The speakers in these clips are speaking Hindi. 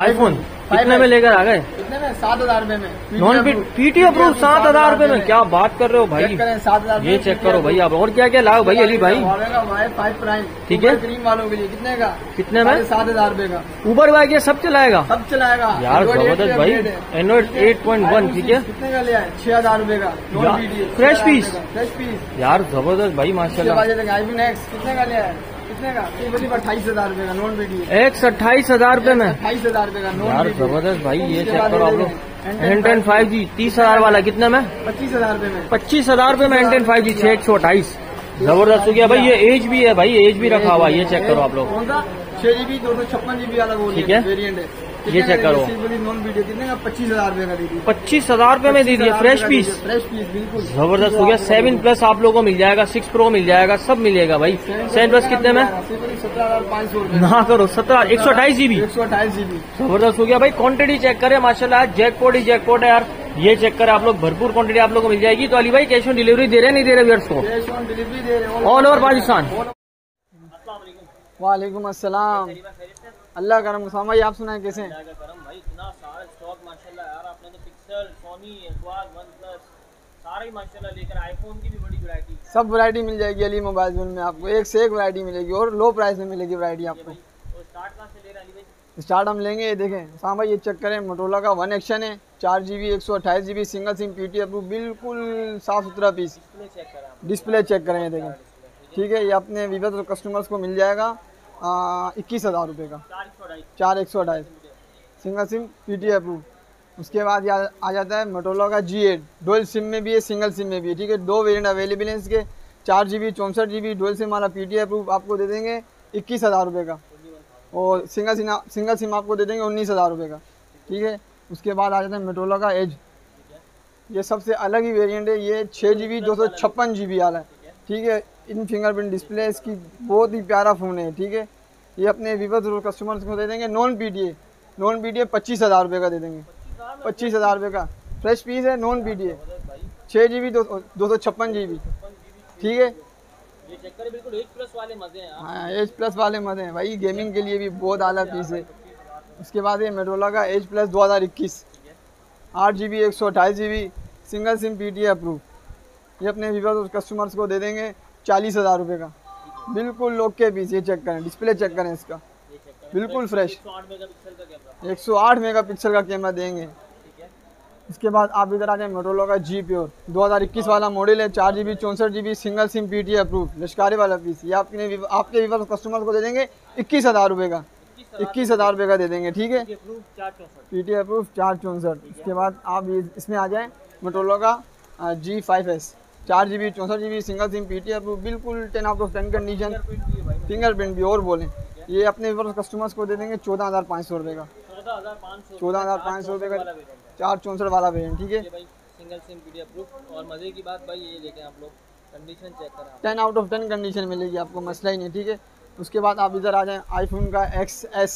आईफोन कितने में लेकर आ गए? कितने में? सात हज़ार रूपए में। नॉन पीटी अप्रूव सात हज़ार रूपए में। क्या बात कर रहे हो भाई? सात हज़ार ये चेक करो भाई आप। और क्या क्या लाओ भाई अली भाई? फाइव प्राइम ठीक है। क्रीम वालों के लिए। कितने का? कितने में? सात हज़ार रूपए का। उबर बाइक ये सब चलाएगा? सब चलाएगा। यार ज़बरदस्त भाई। एंड्रॉइड एट पॉइंट वन ठीक है। कितने का लिया है छह हज़ार रूपए का। फ्रेश पीस फ्रेश पीस यार ज़बरदस्त भाई माशाल्लाह। आईफोन एक्स कितने का लिया है कितने का ये अट्ठाईस हज़ार रूपए का नॉन वीडियो एक अट्ठाईस हज़ार रूपए में। अट्ठाईस हज़ार रुपये का नॉन यार ज़बरदस्त भाई ये चेक करो आप लोग। एंटेन फाइव जी तीस हज़ार वाला कितने में? पच्चीस हज़ार रूपए में। पच्चीस हज़ार रूपए में एंटेन फाइव जी छह एक सौ अट्ठाईस। ज़बरदस्त हो गया भाई ये एज भी है भाई एज भी रखा हुआ ये चेक करो आप लोग। सा? छह जीबी दो सौ छप्पन जीबी वाला वो ठीक है। वेरियंट है। ये चेक करो। नॉन वीडियो पच्चीस हज़ार रूपए का पच्चीस हज़ार रूपए में दे दिए फ्रेश पीस फ्रेश पीस बिल्कुल। ज़बरदस्त हो गया। सेवन प्लस आप लोगों को मिल जाएगा सिक्स प्रो मिल जाएगा सब मिलेगा भाई। सेवन प्लस कितने में? सत्रह हज़ार पाँच सौ रूपए ना करो सत्रह एक सौ अट्ठाईस जीबी एक सौ अट्ठाईस जीबी ज़बरदस्त हो गया भाई। क्वांटिटी चेक करें माशाल्लाह जैकपॉट ही जैकपॉट है यार। ये चेक करें आप लोग भरपूर क्वांटिटी आप लोगों को मिल जाएगी। तो अली भाई कैश ऑन डिलीवरी दे रहे नहीं दे रहे व्यर्स को? कैश ऑन डिलीवरी दे रहे ऑल ओवर पाकिस्तान वालेकुम अस्सलाम। अल्लाह करम उसामा भाई आप सुनाए कैसे भाई इतना सारा स्टॉक माशाल्लाह यार आपने तो पिक्सल सोनी एक्वाज वन प्लस सारे माशाल्लाह लेकर आईफोन की भी बड़ी वैरायटी सब वैरायटी मिल जाएगी अली मोबाइल जोन में आपको एक से एक वैरायटी मिलेगी और लो प्राइस में मिलेगी वैरायटी आपको। तो स्टार्ट कहाँ से ले रहे अली भाई? स्टार्ट हम लेंगे ये देखें साम भाई ये चेक करें मोटोला का वन एक्शन है चार जी बी एक सौ अट्ठाईस G B single SIM P T approve बिल्कुल साफ़ सुथरा पीस डिस्प्ले चेक करें ये देखें। ठीक है ये अपने वीवर कस्टमर्स को मिल जाएगा। इक्कीस हज़ार रुपये का। चार एक सौ अट्ठाईस single SIM P T approve उसके बाद या, आ जाता है मोटोला का जी एट डोल सिम में भी है सिंगल सिम में भी है, ठीक है? दो वेरियंट अवेलेबल हैं इसके। चार जी बी चौंसठ जी बी डोल सिम वाला पी टी अप्रूव आपको दे देंगे इक्कीस हज़ार रुपये का। और सिंगल सिम सिंगल सिम आपको दे देंगे उन्नीस हज़ार रुपये का, ठीक है? उसके बाद आ जाता है मेटोला का एज ये सबसे अलग ही वेरिएंट है। ये छः जी बी दो सौ छप्पन जी बी वाला है, ठीक है? इन फिंगरप्रिंट डिस्प्ले इसकी बहुत ही प्यारा फ़ोन है, ठीक है? ये अपने वीवर कस्टमर्स को दे देंगे non P D A non P D A पच्चीस हज़ार रुपये का दे देंगे। पच्चीस हज़ार रुपये का। फ्रेश पीस है नॉन पी डी ए छः जी बी दो सौ छप्पन जी बी ठीक है? हाँ एच प्लस वाले मज़े हैं हाँ हैं। भाई गेमिंग के लिए भी बहुत आला पीस है। उसके बाद ये मेट्रोला का एच प्लस दो हज़ार इक्कीस। आठ जी बी एक सौ अट्ठाईस G B single sim P T approve ये अपने व्यूवर्स कस्टमर्स को दे देंगे चालीस हज़ार रुपये का। बिल्कुल लोग के पीस ये चेक करें डिस्प्ले चेक करें इसका। बिल्कुल फ्रेश एक सौ आठ मेगा पिक्सल का कैमरा देंगे। इसके बाद आप इधर आ जाए मोटोलो का जी प्योर 2021 वाला मॉडल है, चार जी बी चौंसठ G B single sim P T approve लश्कारी वाला पीस ये आपने आपके वीवर कस्टमर को दे देंगे इक्कीस हज़ार रुपये का। इक्कीस हज़ार रुपये का दे देंगे, ठीक है? पी टी अप्रूव चार चौंसठ। इसके बाद आप इसमें आ जाए मोटोलो का जी फाइव एस चार जी बी चौंसठ G B single sim P T approve बिल्कुल ten out of ten condition fingerprint भी और बोलें। ये अपने कस्टमर्स को दे देंगे चौदह हज़ार पाँच सौ रुपये का। चौदह हज़ार पाँच सौ रुपये का चार चौंसठ वाला वेरियंट ठीक है? सिंगल सिम पीडीएफ प्रूफ और मज़े की बात भाई ये देखें आप लोग। कंडीशन चेक करें ten out of ten condition मिलेगी आपको मसला ही नहीं ठीक है? उसके बाद आप इधर आ जाएँ आईफोन का एक्स एस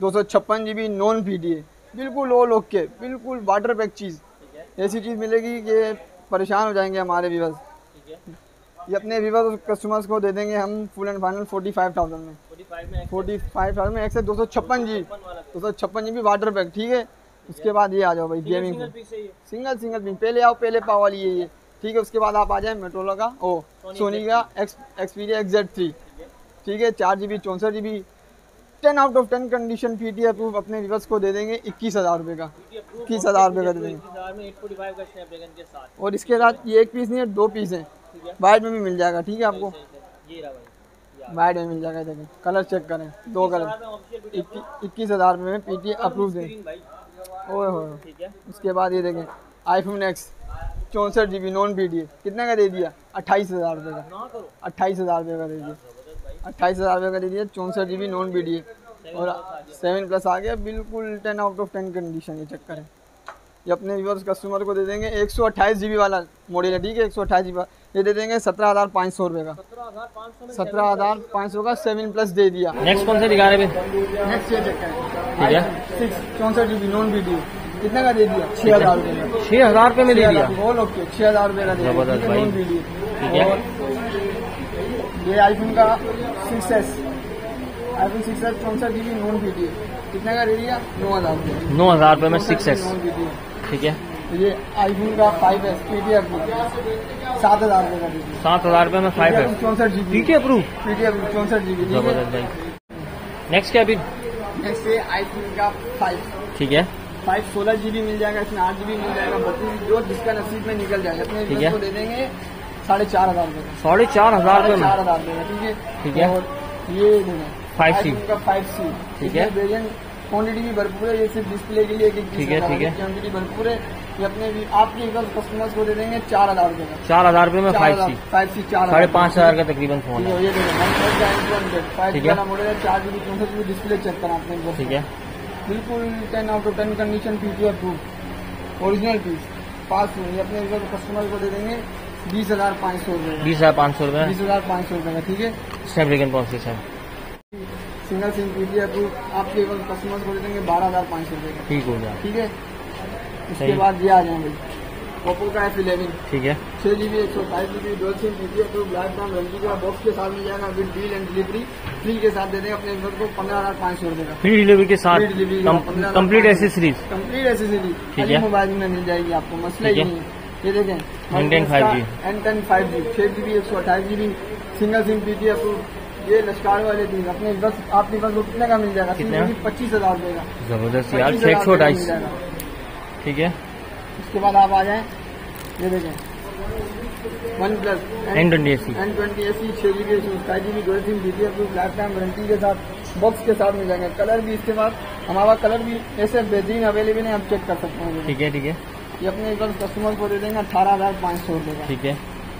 दो सौ छप्पन G B non P D A बिल्कुल लो लोग के बिल्कुल वाटर पैक चीज़ ऐसी चीज़ मिलेगी कि परेशान हो जाएँगे हमारे व्यूवर्स ये अपने व्यूवर्स कस्टमर्स को दे देंगे हम full and final forty five thousand में फोर्टी फाइव थाउज़ेंड में एक से दो सौ छप्पन जी दो सौ छप्पन जी बी वाटर पैक ठीक है? उसके बाद ये आ जाओ भाई gaming single single single pin पहले आओ पहले पाओ वाली ये ये। ठीक है उसके बाद आप आ जाए मेट्रोला का। ओ सोनी का X Xperia X Z three ठीक है। चार जी बी चौंसठ G B ten out of ten condition P T approve अपने व्यूवर्स को दे देंगे इक्कीस हज़ार रुपये का। इक्कीस हज़ार रुपये का दे देंगे। और इसके साथ ये एक पीस नहीं है दो पीस हैं। वाइट में भी मिल जाएगा ठीक है आपको? वाइट में मिल जाएगा देखें। कलर चेक करें दो कलर इक्कीस हज़ार रुपये में पी टी अप्रूव दें ठीक है। उसके बाद ये देखें आईफोन एक्स चौंसठ G B non P T कितने का दे दिया? अट्ठाईस हज़ार रुपये का। अट्ठाईस हज़ार रुपये का दे दिया। अट्ठाईस हज़ार रुपये का दे दिया चौंसठ G B non B D और सेवन प्लस आ गया बिल्कुल ten out of ten condition ये चक्कर है। ये अपने व्यूवर्स कस्टमर को दे देंगे एक सौ अट्ठाईस जी बी वाला मॉडल है ठीक है? एक सौ अट्ठाईस जी बी ये दे देंगे सत्रह हज़ार पाँच सौ रुपये का। सत्रह हज़ार पाँच सौ का सेवन प्लस दे दिया। नेक्स्ट कौन से दिखा रहे नेक्स्ट ये चक्कर है। चौंसठ G B non B D कितने का दे दिया? छः हज़ार रुपये का छह हज़ार रुपये में दे दिया। वो लोग के छः हज़ार रुपये का दे दिया। नॉन बी डी और ये आईफोन का आईफोन सिक्स एस चौंसठ जी बी नॉन कितने का दे दिया? नौ हज़ार रुपये। नौ हज़ार रुपये में सिक्स एस ठीक है। ये आईफोन का five S P D F सात हज़ार रुपये का दे दिया। सात हज़ार रुपये में फाइव एस चौंसठ जी है प्रूफ पी डी एफ़ चौंसठ जी ज़बरदस्त भाई। नेक्स्ट क्या अभी? नेक्स्ट है आईफोन का फाइव ठीक है। फाइव सोलह जीबी मिल जाएगा इसमें आठ जीबी मिल जाएगा बत्तीस जो जिसका नसीब में निकल जाएगा। अपने दे देंगे साढ़े चार हज़ार रुपये साढ़े चार हज़ार रुपये चार हज़ार रुपये ठीक है? ठीक है। और ये 5C का फाइव सी ठीक है। वेरियंट क्वान्टिटी भी भरपूर है ये सिर्फ़ डिस्प्ले के लिए ठीक है, ठीक है। क्वान्टिटी भरपूर है ये अपने भी आपके कस्टमर्स को दे देंगे चार हज़ार रुपये का। चार हज़ार रुपये में फाइव सी फाइव सी चार साढ़े पाँच हज़ार का तकरीबन फ़ोन है ये फाइव जी। मॉडल है। चार जीबी चौंसठ जीबी डिस्प्ले चेक करा आपने ठीक है। बिल्कुल ten out of ten condition PTR proof original piece पास अपने कस्टमर को दे देंगे बीस हज़ार पाँच सौ रुपये बीस हज़ार पाँच सौ रुपये बीस हज़ार पाँच सौ रुपये का ठीक है? है सिंगल सिम पीटीआर प्रूफ आपके इधर कस्टमर को दे देंगे बारह हज़ार पाँच सौ रुपये का। ठीक हो गया। ठीक है? उसके बाद ये आ जाए ओप्पो का एफ़ इलेवन ठीक है। छह जीबी एक सौ अट्ठाईस GB dual sim PTR proof life time warranty का बॉक्स के साथ मिल जाएगा with deal and delivery free के साथ दे देंगे अपने इधर को पंद्रह हज़ार पाँच सौ रुपये का। फ्री डिलीवरी के साथ? कंप्लीट एसेसरीज कंप्लीट एसेसरी ठीक खाली है। मोबाइल में मिल जाएगी आपको मसला ही। नहीं है ये देखें। N10 5G N ten five G छह जीबी एक सौ अट्ठाईस GB single sim P T ये लश्कार वाले दिन अपने बस आपके पास वो कितने का मिल जाएगा? कितने पच्चीस हज़ार रुपये का। ज़बरदस्त यार 25,000 छह सौ अट्ठाईस। ठीक है। उसके बाद आप आ जाएँ ये देखें। One plus N twenty AC N twenty S C छह GB five GB dual sim P T life time warranty के साथ बॉक्स के साथ मिल जाएँगे। कलर भी इसके बाद हमारा कलर भी ऐसे बेहतरीन अवेलेबल है आप चेक कर सकते हैं। ठीक है ठीक है। ये अपने एक बार कस्टमर को दे देंगे अठारह हज़ार पाँच सौ रुपये ठीक है।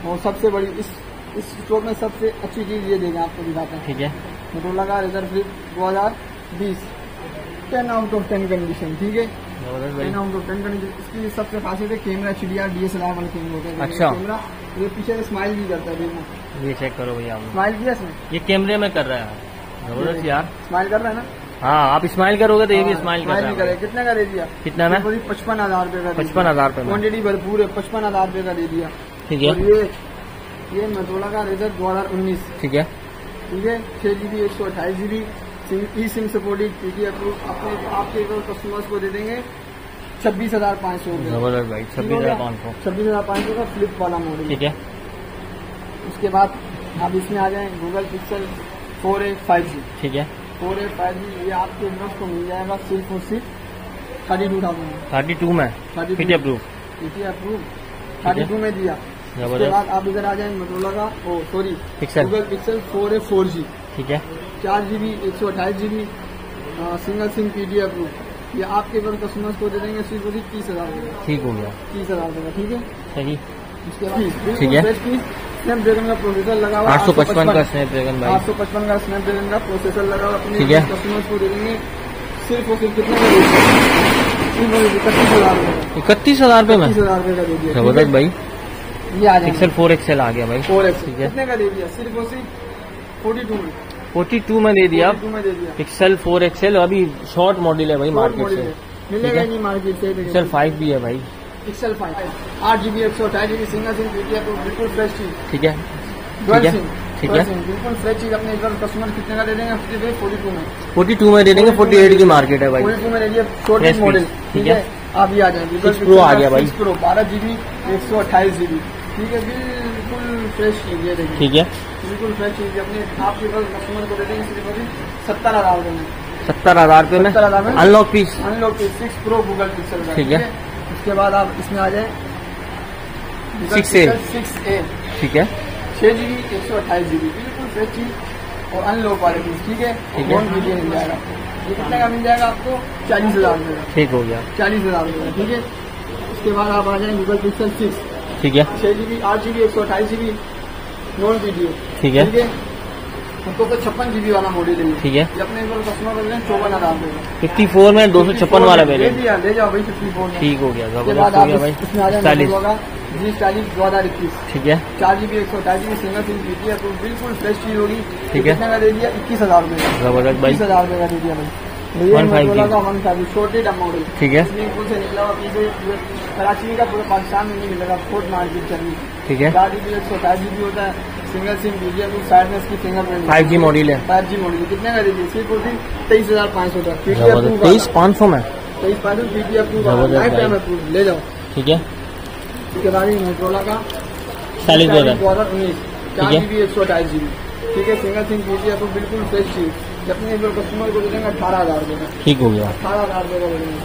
और सबसे बड़ी इस इस स्टोर में सबसे अच्छी चीज़ ये देंगे आपको दिखाते हैं ठीक है। मोटोला का रिज़र्व फ्लिप दो हज़ार बीस। Ten out of ten condition ठीक है? Ten out of ten condition इसकी सबसे खासियत है camera H D R D S L R वाले कैमरा होते हैं। अच्छा। कैमरा ये पीछे स्माइल भी करता है ये चेक करो भैया स्माइल किया इसमें ये कैमरे में कर रहा है। ज़बरदस्त यार। स्माइल कर रहा है ना? हाँ आप स्माइल करोगे तो ये भी स्माइल कर रहा करे कितने का दे दिया? कितना में? पचपन हज़ार रुपये का पचपन हज़ार क्वान्टिटी भरपूर है पचपन हज़ार रुपये का दे दिया। ठीक है। ये ये मोटोला का रिज़ल्ट दो हज़ार उन्नीस। ठीक है। ठीक है? छह जीबी एक सौ अट्ठाईस GB E sim supported PT approve अपने आपके कस्टमर्स को दे देंगे छब्बीस हज़ार पाँच सौ ज़बरदस्त भाई छब्बीस हज़ार पाँच सौ। छब्बीस हज़ार पाँच सौ का फ्लिप वाला मॉडल ठीक है। उसके बाद आप इसमें आ जाए Google Pixel four A five G ठीक है। फोर एट फाइव जी ये आपके ब्रश को मिल जाएगा सिर्फ़ और सिर्फ़ thirty two thousand thirty two में thirty approve approve thirty two में दिया। उसके बाद आप इधर आ जाएँ मोटोला का। ओ sorry Google Pixel four A four G ठीक है। चार जीबी एक सौ अट्ठाईस GB single sim P D approve ये आपके पास कस्टमर्स को दे देंगे सिर्फ़ तीस हज़ार। ठीक हो गया। तीस हज़ार ठीक है? सही। उसके बाद ठीक है। स्नैपड्रैगन का प्रोसेसर लगा हुआ आठ सौ पचपन का स्नैपड्रैगन आठ सौ पचपन का स्नैपड्रैगन का प्रोसेसर लगा हुआ अपने ठीक। कस्टमर्स को दे देंगे सिर्फ़ और सिर्फ़ कितने इकतीस हज़ार रुपये में? ज़बरदस्त भाई। ये आ जाएगा। पिक्सल फोर एक्सएल आ गया भाई फोर एक्स ठीक है। कितने का दे दिया? सिर्फ़ और सिर्फ़ फोर्टी टू में। फोर्टी टू में दे दिया 42 में दे दिया। पिक्सल फोर एक्सएल अभी शॉर्ट मॉडल है भाई मार्केट से। मिलेगा नहीं मार्केट से। पिक्सल फाइव भी है भाई। पिक्सल फाइव आठ जीबी एक सौ अट्ठाईस जीबी सिंगल सिम पीटीआर तो बिल्कुल फ्रेश चीज़ ठीक है। है, ठीक है। बिल्कुल फ्रेश चीज़ अपने इधर कस्टमर कितने का दे देंगे? फोर्टी टू में। फोर्टी टू में दे देंगे फोर्टी एट की मार्केट है भाई। फोर्टी टू में लिया मॉडल ठीक है। आप ये आ जाएँगे 6 Pro आ गया भाई। प्रो बारह जीबी एक सौ अट्ठाईस जीबी ठीक है बिल्कुल फ्रेश चीज़ ये देखिए। ठीक है। बिल्कुल फ्रेश चीज़ अपने आपके पास कस्टमर को दे देंगे सिर्फ़ सत्तर हज़ार में। सत्तर हज़ार रुपये में। 70,000 में? Unlock piece six pro Google Pixel ठीक है। उसके बाद आप इसमें आ जाए। 6A सिक्स ए ठीक है। छह जीबी एक सौ अट्ठाईस जीबी बिल्कुल फ्रेश चीज़ और अनलो क्वालिटी ठीक है? ठीक है। वीडियो मिल जाएगा। ये कितने का मिल जाएगा आपको? चालीस हज़ार रुपये का। ठीक हो गया। चालीस हज़ार रुपये का ठीक है? उसके बाद आप आ जाए गूगल पिक्सल सिक्स ठीक है। छह जीबी आठ जीबी एक सौ अट्ठाईस जीबी नॉन वीडियो ठीक है। ठीक है? हमको तो छप्पन जीबी वाला मॉडल है। ठीक है। अपने कस्टमर चौवन हज़ार फिफ्टी फोर में दो सौ छप्पन वाला लिया ले जाओ भाई फिफ्टी फोर ठीक हो गया ज़बरदस्त हो गया भाई। चालीस। होगा। चालीस दो हज़ार इक्कीस। ठीक है। चार जीबी एक सौ अट्ठाईस जीबी सिंगल सिम पीटी है तो बिल्कुल फ्रेश चीज़ होगी। ठीक है। कितने का दे दिया? इक्कीस हज़ार रुपये का ज़बरदस्त भाई। हज़ार रुपये का दे दिया भाई। 150 वन फाइव छोटे मॉडल ठीक है। स्विमिंग से निकला हुआ पीछे कराची का पूरे पाकिस्तान में नहीं मिलेगा फोर्ट मार्केट चल ठीक है। चार जीबी एक सौ अट्ठाईस जीबी होता है। Single sim video approve side में इसकी फिंगरप्रिंट फाइव जी मॉडल है। फाइव जी मॉडल कितने का दीजिए? सिर्फ़ और सिर्फ़ तेईस हज़ार पाँच सौ अप्रूव तेईस पाँच सौ में? तेईस पाँच सौ भाई। अप्रूव ले जाओ। ठीक है। उसके बाद ये मोटरोला का चालीस हज़ार हज़ार उन्नीस। चार ठीक है। जीबी एक सौ अट्ठाईस जीबी ठीक है सिंगल सिम पीटी अप्रूव बिल्कुल फ्रेश चीज़ अपने कस्टमर को दे देंगे अठारह हज़ार रुपये का ठीक हो गया। अठारह हज़ार रुपये का बोलेंगे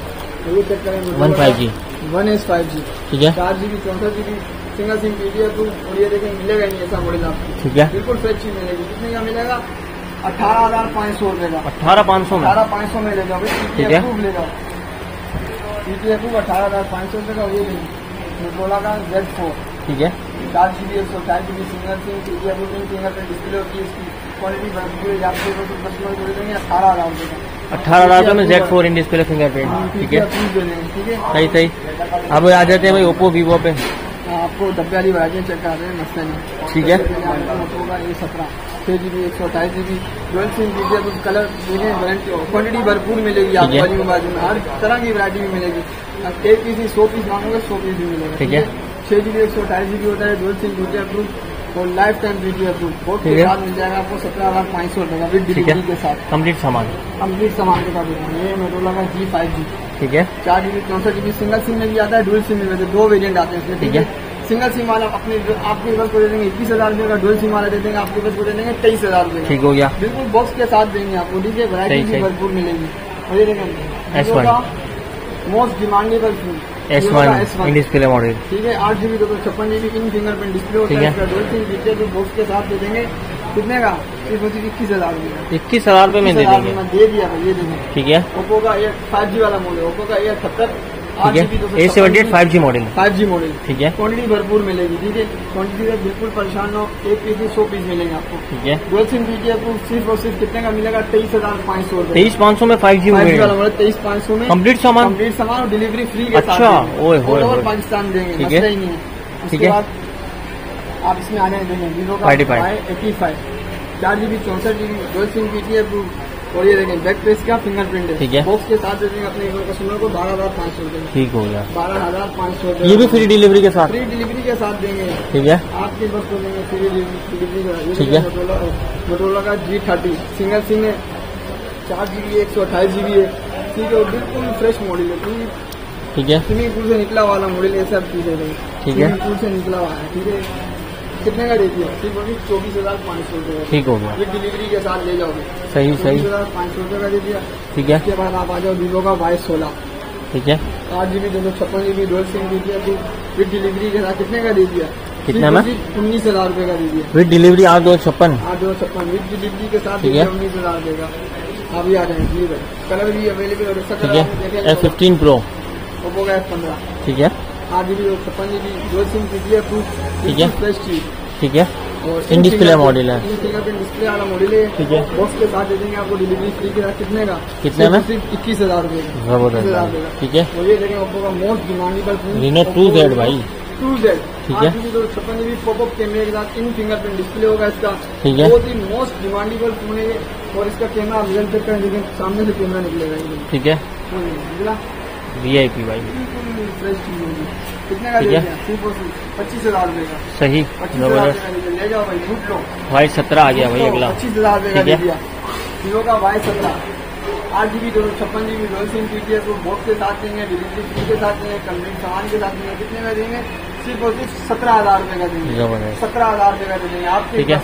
तो one five G one S five G ठीक है चार जीबी चौंसठ GB single sim PT approve और ये देखें मिलेगा नहीं ऐसा मॉडल आपको ठीक है बिल्कुल फ्रेश चीज़ मिलेगी कितने का मिलेगा अठारह हज़ार पाँच सौ रुपये का अठारह पाँच सौ अठारह पाँच सौ में ले जाओ ठीक है। ले जाओ पीटी अठारह हज़ार पाँच सौ रुपये का ये मोटरोला का जेड फोर ठीक है चार जी बी एक सौ चार G B single sim approve fingerprint display होती है इसकी क्वालिटी है आपको तो कस्टमर को दे देंगे अठारह हज़ार रुपये का अठारह हज़ार रुपये में Z four in display fingerprint ठीक है है? सही सही। अब आ जाते हैं भाई ओप्पो वीवो पे। हाँ, आपको डब्बे वाली वराइटियाँ चेक करा रहे हैं मसला नहीं ठीक है। का ए सत्रह छः जी बी एक सौ अट्ठाईस जी बी डुअल सिम लीजिए कुछ कलर क्वांटिटी भरपूर मिलेगी आपको। वाली मोबाइल में। हर तरह की वरायटी भी मिलेगी। अब एक पीस सौ पीस मांगोगे सौ पीस भी मिलेगा ठीक है। छः जी बी एक सौ अट्ठाईस जी बी होता है डुअल सिम लीजिए और लाइफ टाइम वीडियो अप्रूव के साथ मिल जाएगा आपको सत्रह हज़ार पाँच सौ रुपये का विद डिलीवरी के साथ। कंप्लीट सामान। कंप्लीट सामान के साथ ये मोटोला का जी फाइव जी ठीक है। चार जीबी चौंसठ जीबी सिंगल सिम में भी आता है डुअल सिम में भी दो वेरिएंट आते हैं इसमें ठीक है? सिंगल सिम वाला अपने आपके बस को दे देंगे इक्कीस हज़ार रुपये का डुअल सिम वाला दे देंगे आपके बस को दे देंगे तेईस हज़ार रुपये ठीक हो गया। बिल्कुल बॉक्स के साथ देंगे आपको ठीक है? वरायटी भी भरपूर मिलेगी। और ये देखेंगे S1 most demandable phone S one in display model ठीक है आठ जीबी दो छप्पन जीबी इन फिंगरप्रिंट डिस्प्ले होता है। बॉक्स के साथ दे देंगे कितने का? इक्कीस हज़ार इक्कीस हज़ार रूपए में दे देंगे। दे दिया ये ठीक है। ओप्पो का एक फाइव जी वाला मॉडल ओप्पो का ये सत्तर ठीक है? A seventy eight five G model five G model ठीक है। क्वांटिटी भरपूर मिलेगी ठीक है? क्वांटिटी से बिल्कुल परेशान न हो एक पीस में सौ पीस मिलेंगे आपको। ठीक है। डुअल सिम पीटी आपको सिर्फ़ और सिर्फ़ कितने का मिलेगा? तेईस हज़ार पाँच सौ तेईस पाँच सौ में फाइव जी वाला मॉडल तेईस पाँच सौ में कंप्लीट सामान? कंप्लीट सामान और डिलीवरी फ्री के अच्छा, होए। पाकिस्तान देंगे ठीक है। ठीक है। आप इसमें आने देंगे। वीवो का 35 एटी फाइव चार जीबी चौंसठ जीबी डुअल सिम अप्रूव और ये देखें बैक पेज का फिंगरप्रिंट है? ठीक है। बॉक्स के साथ दे देंगे अपने कस्टमर को बारह हज़ार पाँच सौ रुपये ठीक हो गया। बारह हज़ार पाँच सौ रुपये ये भी फ्री डिलीवरी के साथ? फ्री डिलीवरी के साथ देंगे। ठीक है। आपके बस को देंगे फ्री डिलीवरी का। ठीक है। मोटोला का जी थर्टी सिंगल सिम है। चार जी बी एक सौ अट्ठाईस जी बी है। ठीक है बिल्कुल फ्रेश मॉडल है। ठीक है। स्विमिंग पूल से निकला वाला मॉडल ये सब चीज़ें है। ठीक है। स्विमिंग पूल से निकला हुआ है ठीक है। कितने का देती है सिर्फ़ अभी चौबीस हज़ार पाँच सौ रुपये ठीक हो गया। विद डिलीवरी के साथ ले जाओगे। सही सही। हज़ार पाँच सौ रुपये का दे दिया। ठीक है। उसके बाद आप आ जाओ वीवो का वाई सोलह। ठीक है। आठ जीबी दो सौ छप्पन जीबी डोल सिम दे दिया विद डिलीवरी के साथ कितने का दे दिया? कितने में? उन्नीस हज़ार रुपये का दे दिया। विद डिलीवरी आठ दो छप्पन। आठ दो सौ छप्पन। विद डिलीवरी के साथ उन्नीस हज़ार देगा अभी आ जाए ठीक है। कलर भी अवेलेबल ठीक कलर है। एफ़ फिफ्टीन प्रो ओप्पो का एफ़ पंद्रह। ठीक है। छप्पन जीबी सिम ठीक है। ठीक है इन डिस्प्ले मॉडल है फिंगरप्रिंट डिस्प्ले वाला मॉडल है ठीक है। बॉक्स के साथ दे देंगे आपको डिलीवरी फ्री के साथ कितने का कितने में? सिर्फ़ इक्कीस हज़ार रुपये का ज़बरदस्त 21,000 भाई। रुपये का। ठीक है और ये देखें ओप्पो का most demandable phone Reno 2Z भाई। टू जेड ठीक है। छप्पन जीबी पॉपअप कैमरे के साथ इन फिंगरप्रिंट डिस्प्ले होगा इसका ठीक है। बहुत ही मोस्ट डिमांडेबल फ़ोन है और इसका कैमरा आप रिज़ल्ट लेकिन सामने से कैमरा निकलेगा ठीक है फ़ोन वी आई पी भाई पच्चीस हज़ार रुपये का। सही ज़बरदस्त। वाई सत्रह आ गया भाई अगला। पच्चीस हज़ार रुपये का है। का वाई सत्रह। आठ जीबी दो छप्पन जीबी डोल सिम पीटीएस को बॉक्स के साथ देंगे डिलीवरी फ्री के साथ देंगे कंप्लीट सामान के साथ देंगे कितने में देंगे? सिर्फ़ और सिर्फ़ सत्रह हज़ार रुपये का देंगे। सत्रह हज़ार रुपये का देंगे। आपके ठीक है।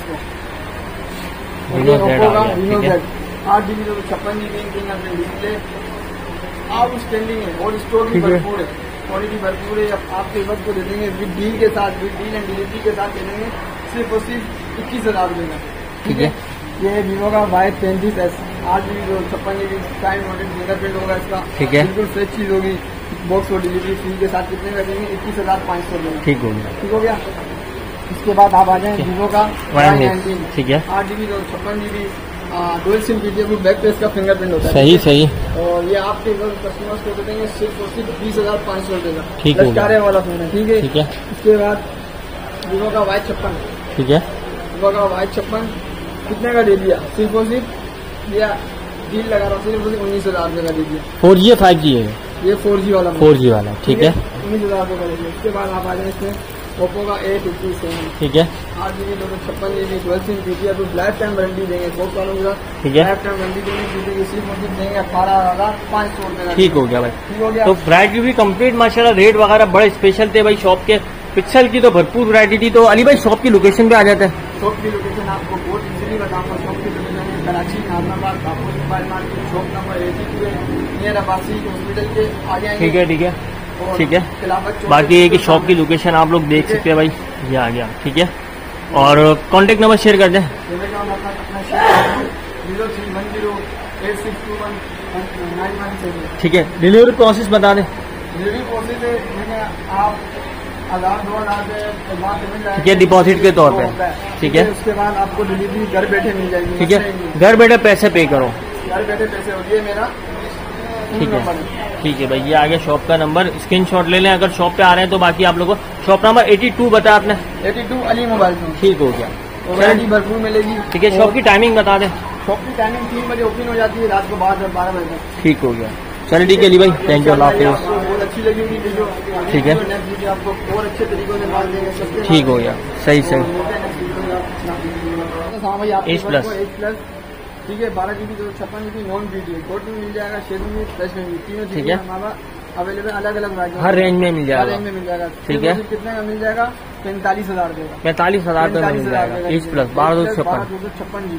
आठ जीबी दो छप्पन GB fingerprint display outstanding है और स्टोर भी भरपूर है। क्वालिटी भरपूर है अब आपके बस को दे देंगे। विद डील के साथ विद डील एंड डिलीवरी के साथ दे देंगे। सिर्फ़ और सिर्फ़ इक्कीस हज़ार का। ठीक है? ये वीवो का वाई पैंतीस एस आठ जीबी दो छप्पन जीबी टाइम मॉडल फिंगरप्रिंट होगा इसका। ठीक है। बिल्कुल फ्रेश चीज़ होगी। बॉक्स और डिलीवरी फ्री के साथ कितने का देंगे? इक्कीस हज़ार पाँच सौ रुपये ठीक हो गया। ठीक हो गया? उसके बाद आप आ जाए। वीवो का वाई नाइनटीन, ठीक है। आठ जीबी छप्पन GB dual sim PTA back page का फिंगरप्रिंट होता है। सही सही। और ये आपके कस्टमर्स को दे देंगे सिर्फ़ और सिर्फ़ बीस हज़ार पाँच सौ रुपये का। ठीक हो। वाला फ़ोन है। ठीक है। ठीक है। उसके बाद वीवो का वाई छप्पन। ठीक है। वीवो का वाई छप्पन। कितने का दे दिया? सिर्फ़ और सिर्फ़ या डील लगा रहा हूँ सिर्फ़ उन्नीस हज़ार रुपये का दे दिया। फोर जी फाइव जी है? ये फोर जी वाला फोर जी वाला ठीक है? उन्नीस हज़ार रुपये का दे दिया। उसके बाद आप आ जाए इसमें। ओप्पो का ए फिफ्टी सेवन ठीक है। आठ जी बी दो सौ छप्पन G B twelve sim P T आपको लाइफ टाइम वारंटी देंगे फोर वालों का ठीक है। लाइफ टाइम वारंटी देंगे पीटी की सिर्फ़ मुझे देंगे अठारह हज़ार पाँच सौ रुपये ठीक हो गया भाई। ठीक हो गया। तो वैरायटी भी कंप्लीट माशाल्लाह रेट वगैरह बड़े स्पेशल थे भाई शॉप के। पिक्सल की तो भरपूर वरायटी थी तो अली भाई शॉप की लोकेशन पे आ जाते हैं। शॉप की लोकेशन आपको बहुत इजीली बताऊँगा। शॉप की लोकेशन है Karachi Nazimabad Kapur mobile market shop number eighty two है नियर अब्बासी हॉस्पिटल के आगे ठीक है ठीक है। ठीक है। बाकी ये कि शॉप की लोकेशन आप लोग देख सकते हैं भाई। ये आ गया ठीक है। और कॉन्टेक्ट नंबर शेयर कर दें। ठीक है। डिलीवरी प्रोसेस बता दें। डिलीवरी प्रोसेस ठीक है, डिपॉजिट के तौर पे। ठीक है। उसके बाद आपको डिलीवरी घर बैठे मिल जाएगी ठीक है। घर बैठे पैसे पे करो। घर बैठे पैसे हो मेरा। ठीक है। ठीक है भाई ये आ गया शॉप का नंबर स्क्रीनशॉट ले लें अगर शॉप पे आ रहे हैं तो बाकी आप लोगों को। शॉप नंबर 82 बताया आपने। एटी टू अली मोबाइल ठीक हो गया। वैरायटी भरपूर मिलेगी। ठीक है शॉप की टाइमिंग बता दें। शॉप की टाइमिंग तीन बजे ओपन हो जाती है रात को बारह बारह बजे ठीक हो गया। चलिए ठीक है भाई थैंक यू अल्लाह हाफिज़। बहुत अच्छी लगी वीडियो। ठीक है। आपको और अच्छे तरीके से माल देंगे। ठीक हो गया। सही सही। हाँ भाई आप H एच प्लस ठीक है बारह जीबी दो छप्पन जीबी नॉन वीडियो कोड में मिल जाएगा छह जीबी प्लस में तीनों जीबी है। हमारा अवेलेबल अलग अलग हर रेंज में मिल जाएगा। रेंज में मिल जाएगा। ठीक है। कितने का मिल जाएगा? पैंतालीस हज़ार पैंतालीस हज़ार मिल जाएगा। प्लस बारह छप्पन। छप्पन जीबी